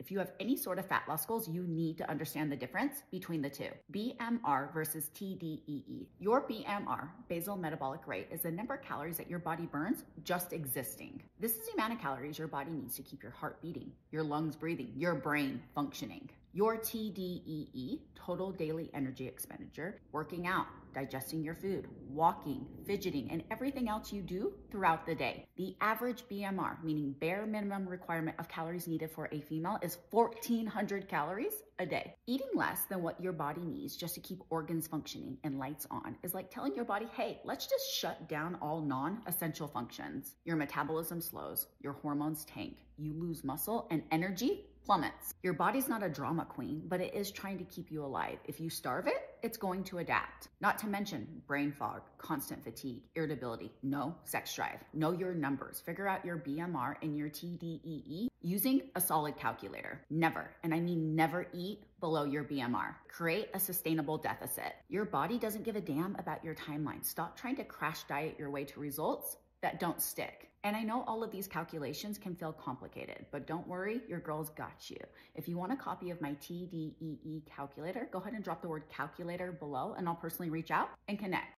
If you have any sort of fat loss goals, you need to understand the difference between the two. BMR versus TDEE. Your BMR, basal metabolic rate, is the number of calories that your body burns just existing. This is the amount of calories your body needs to keep your heart beating, your lungs breathing, your brain functioning. Your TDEE, total daily energy expenditure, working out, digesting your food, walking, fidgeting, and everything else you do throughout the day. The average BMR, meaning bare minimum requirement of calories needed for a female, is 1400 calories a day. Eating less than what your body needs just to keep organs functioning and lights on is like telling your body, hey, let's just shut down all non essential functions. Your metabolism slows, your hormones tank, you lose muscle, and energy plummets. Your body's not a drama queen, but it is trying to keep you alive. If you starve it, it's going to adapt. Not to mention brain fog, constant fatigue, irritability, no sex drive. Know your numbers. Figure out your BMR and your TDEE using a solid calculator. Never, and I mean never eat below your BMR. Create a sustainable deficit. Your body doesn't give a damn about your timeline. Stop trying to crash diet your way to results that don't stick. And I know all of these calculations can feel complicated, but don't worry, your girl's got you. If you want a copy of my TDEE calculator, go ahead and drop the word calculator below and I'll personally reach out and connect.